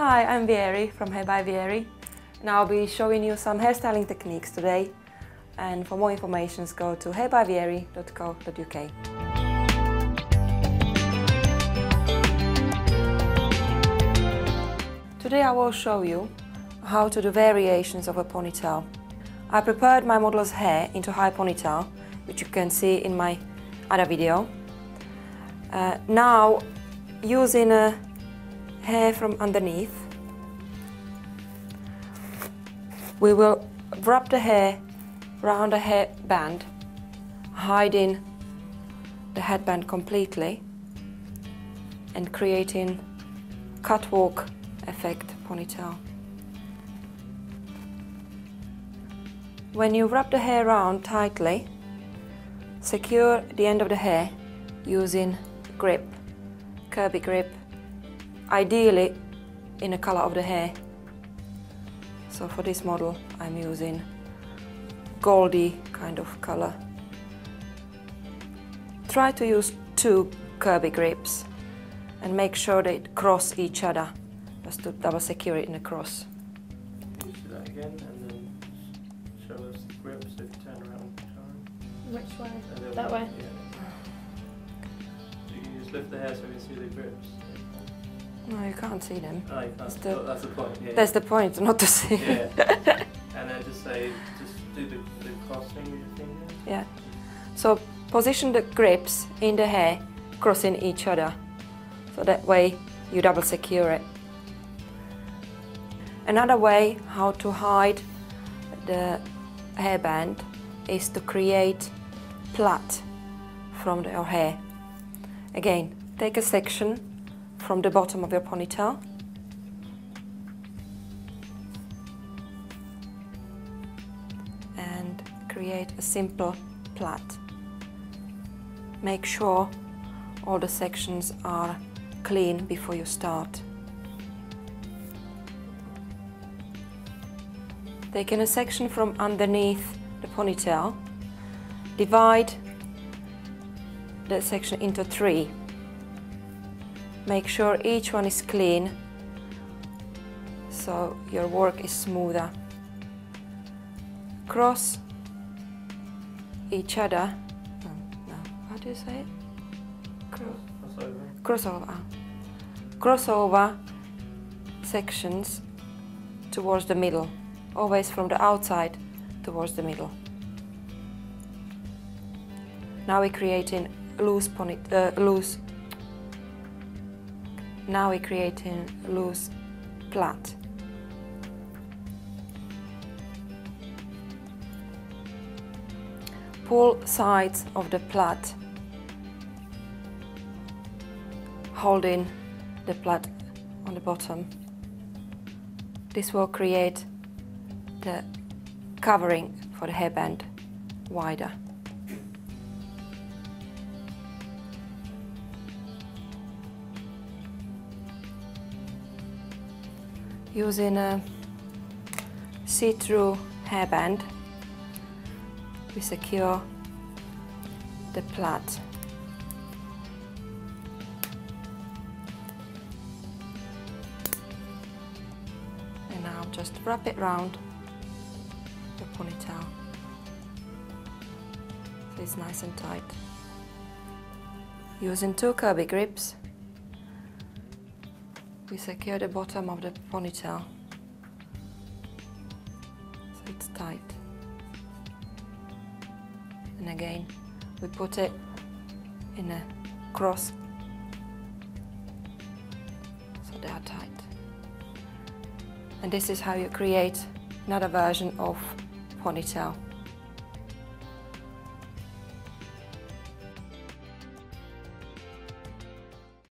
Hi, I'm Vieri from Hair by Vieri and I'll be showing you some hairstyling techniques today and for more information go to hairbyvieri.co.uk. Today I will show you how to do variations of a ponytail. I prepared my model's hair into high ponytail, which you can see in my other video. Uh, now, using a hair from underneath, we will wrap the hair around the headband, hiding the headband completely and creating catwalk effect ponytail. When you wrap the hair around tightly, secure the end of the hair using grip, curvy grip, ideally in the color of the hair. So for this model I'm using goldy kind of color. Try to use two curvy grips and make sure they cross each other just to double secure it in the cross. Do that again and then show us the grip so if you turn around. Which way? And then That way? Yeah. So you can just lift the hair so we can see the grips. No, you can't see them. Oh, you can't. It's the- oh, that's the point. Yeah. That's the point, not to see. Yeah. and then just say, just do the, the cross thing with your finger. Yeah. So position the grips in the hair, crossing each other. So that way you double secure it. Another way how to hide the hairband is to create plait from your hair. Again, take a section from the bottom of your ponytail and create a simple plait. Make sure all the sections are clean before you start. Taking a section from underneath the ponytail, divide the section into three. Make sure each one is clean so your work is smoother. Cross each other. No, no. How do you say it? Cro- Cross over. crossover. ah. Crossover sections towards the middle, always from the outside towards the middle. Now we're creating loose pony, uh, loose. Now we're creating loose plait. Pull sides of the plait holding the plait on the bottom. This will create the covering for the hairband wider. Using a see-through hairband, we secure the plait. And now just wrap it round your ponytail. So it's nice and tight. Using two curvy grips, we secure the bottom of the ponytail. So it's tight. And again, we put it in a cross so they are tight. And this is how you create another version of ponytail.